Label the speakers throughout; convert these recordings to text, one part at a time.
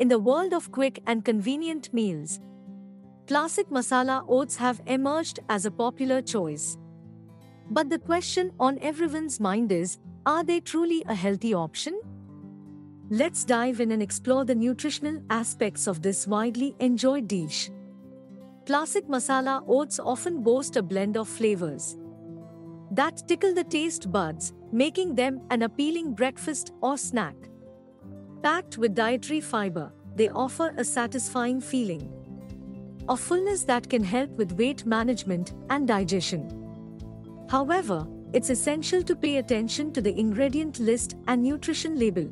Speaker 1: In the world of quick and convenient meals, classic masala oats have emerged as a popular choice. But the question on everyone's mind is are they truly a healthy option? Let's dive in and explore the nutritional aspects of this widely enjoyed dish. Classic masala oats often boast a blend of flavors that tickle the taste buds, making them an appealing breakfast or snack. Packed with dietary fiber, they offer a satisfying feeling of fullness that can help with weight management and digestion. However, it's essential to pay attention to the ingredient list and nutrition label.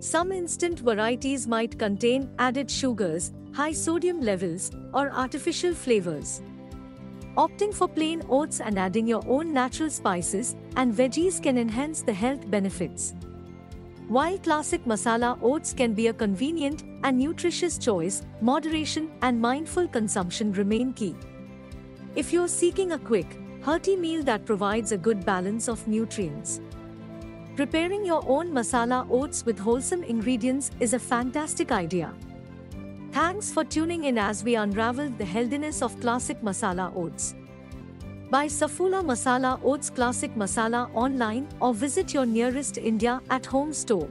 Speaker 1: Some instant varieties might contain added sugars, high sodium levels, or artificial flavors. Opting for plain oats and adding your own natural spices and veggies can enhance the health benefits. While classic masala oats can be a convenient and nutritious choice, moderation and mindful consumption remain key. If you're seeking a quick, hearty meal that provides a good balance of nutrients, Preparing your own masala oats with wholesome ingredients is a fantastic idea. Thanks for tuning in as we unravel the healthiness of classic masala oats. Buy Saffola Masala Oats Classic Masala online or visit your nearest India at home store.